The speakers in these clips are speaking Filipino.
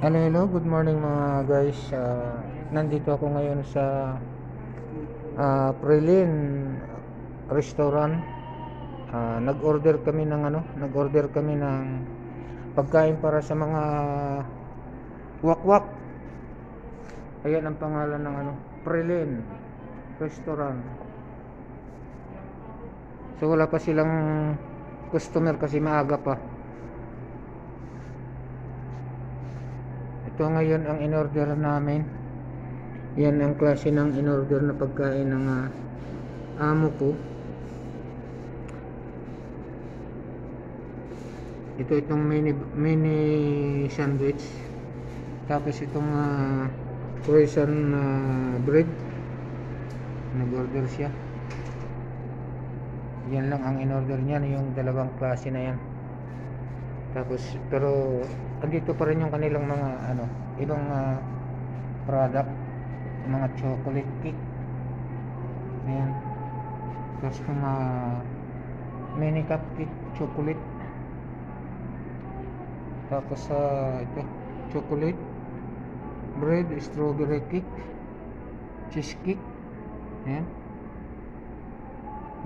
Hello, hello. Good morning mga guys. Ah, nandito ako ngayon sa ah, Prelin Restaurant. Ah, nag-order kami ng ano, nag-order kami ng pagkain para sa mga wakwak. Ayan ang pangalan ng ano, Prelin Restaurant. So wala pa silang customer kasi maaga pa. Ito ngayon ang in-order namin. Yan ang klase ng in-order na pagkain ng ah, amo ko. Ito itong mini mini sandwich. Tapos itong uh, croissant na bread. Nag-order siya. Yan lang ang in-order niya, yung dalawang klase na yan. Tapos, pero, andito pa rin yung kanilang mga, ano, ibang ah, product, mga chocolate cake. Ayan. Tapos mga mini cupcake chocolate. Tapos, sa ito, chocolate, bread, strawberry cake, cheesecake. Ayan.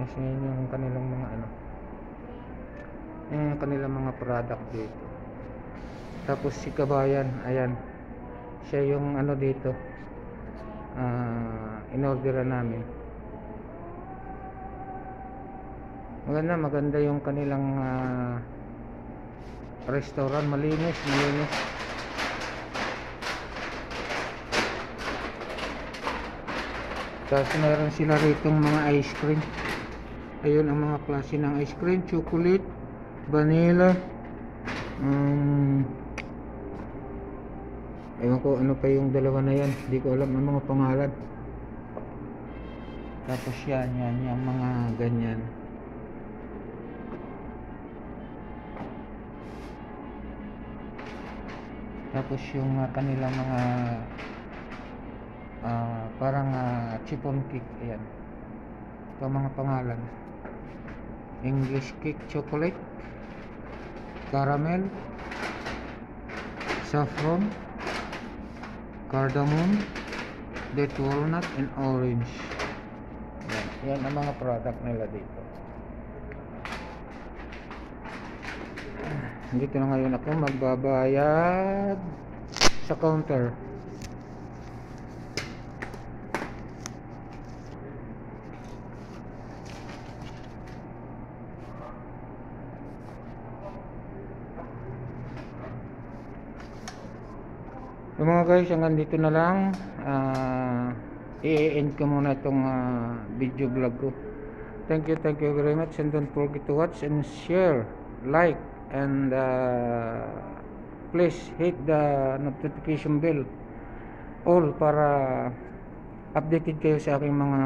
Kasi yun yung kanilang mga ano, yung kanilang mga product dito. Tapos si Kabayan ayan siya yung ano dito ah inorderan namin. Maganda maganda yung kanilang ah, restaurant. Malinis malinis. Tapos meron sila ritong mga ice cream. Ayun ang mga klase ng ice cream. Chocolate vanilla. Um, ewan ko ano pa yung dalawa na yan? Hindi ko alam ang mga pangalan. Tapos yan yan yung mga ganyan. Tapos yung uh, kanilang mga ah, parang uh, chiffon cake ayan. Ito mga pangalan. English cake chocolate caramel saffron cardamom date walnut and orange. Yan, yan ang mga product nila dito. Dito na ngayon ako magbabayad sa counter So mga guys, hanggang dito na lang. Ah, i-end ko muna itong ah, video vlog ko. Thank you, thank you very much. And don't forget to watch and share, like, and ah, please hit the notification bell all para updated kayo sa aking mga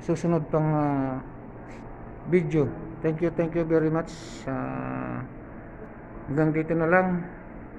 susunod pang ah, video. Thank you, thank you very much. Ah, hanggang dito na lang.